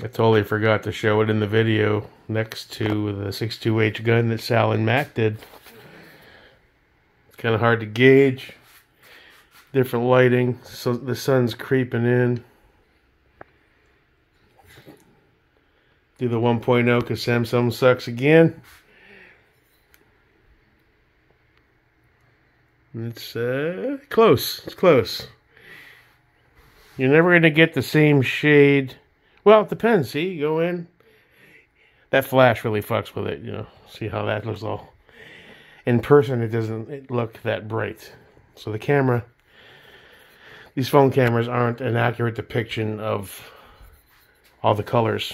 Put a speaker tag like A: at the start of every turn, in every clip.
A: I totally forgot to show it in the video next to the 62H gun that Sal and Matt did. It's kind of hard to gauge. Different lighting, so the sun's creeping in. Do the 1.0 because Samsung sucks again. It's uh, close. It's close. You're never going to get the same shade well, it depends. See, you go in. That flash really fucks with it, you know. See how that looks all. In person, it doesn't look that bright. So the camera, these phone cameras aren't an accurate depiction of all the colors.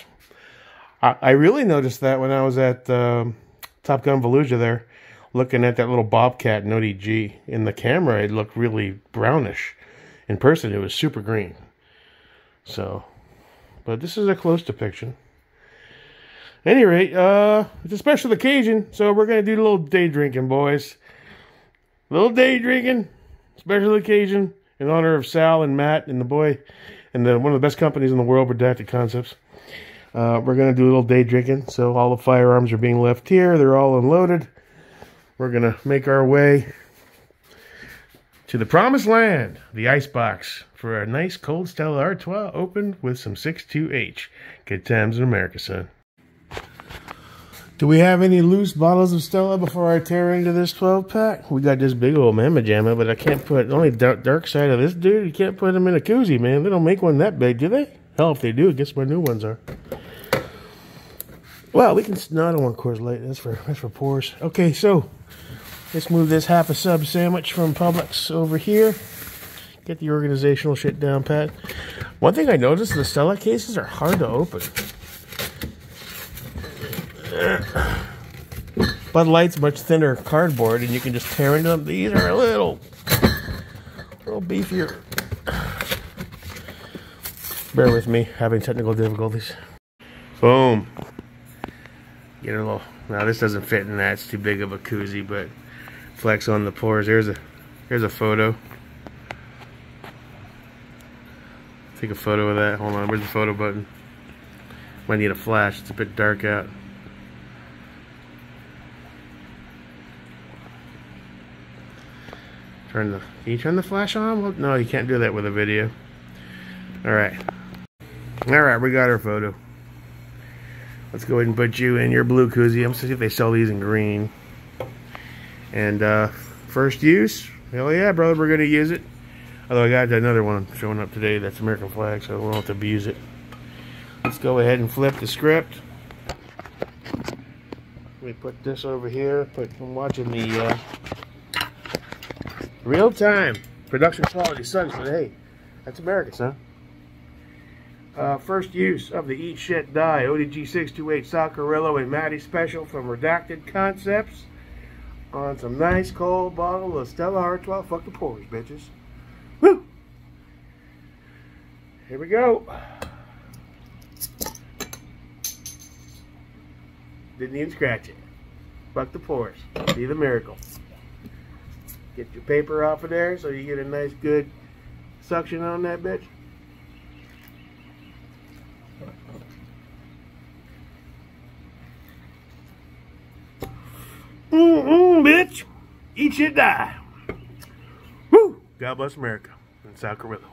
A: I, I really noticed that when I was at um, Top Gun Volusia there, looking at that little Bobcat in ODG. In the camera, it looked really brownish. In person, it was super green. So but this is a close depiction. any rate, uh, it's a special occasion, so we're going to do a little day drinking, boys. A little day drinking, special occasion in honor of Sal and Matt and the boy and the, one of the best companies in the world, Redacted Concepts. Uh, we're going to do a little day drinking. So all the firearms are being left here. They're all unloaded. We're going to make our way to the promised land, the icebox for a nice cold Stella Artois opened with some 6.2H. Good times in America, son. Do we have any loose bottles of Stella before I tear into this 12 pack? We got this big old Mamma Jamma, but I can't put only dark, dark side of this dude. You can't put them in a koozie, man. They don't make one that big, do they? Hell, if they do, guess where new ones are. Well, we can. No, I don't want Coors Light. That's for that's for pours. Okay, so let's move this half a sub sandwich from Publix over here. Get the organizational shit down pat. One thing I noticed, the Stella cases are hard to open. Bud Light's much thinner cardboard, and you can just tear into them. These are a little, a little beefier. Bear with me, having technical difficulties. Boom. Get a little. Now this doesn't fit in that; it's too big of a koozie. But flex on the pores. There's a, here's a photo. Take a photo of that. Hold on, where's the photo button? Might need a flash, it's a bit dark out. Turn the, can you turn the flash on? Well, no, you can't do that with a video. Alright. Alright, we got our photo. Let's go ahead and put you in your blue koozie. I'm to see if they sell these in green. And, uh, first use, hell yeah, brother, we're going to use it. Although I got another one showing up today that's American flag, so we won't have to abuse it. Let's go ahead and flip the script. We put this over here. Put, I'm watching the uh, real-time production quality sucks, but hey, that's American, son. Uh, first use of the Eat Shit Die ODG628 Soccerillo and Matty Special from Redacted Concepts on some nice cold bottle of Stella Artois. Fuck the pours, bitches. Woo! Here we go. Didn't even scratch it. Fuck the pores. See the miracle. Get your paper off of there so you get a nice good suction on that bitch. Mm-mm. Eat shit die. Woo! God bless America and South Carolina.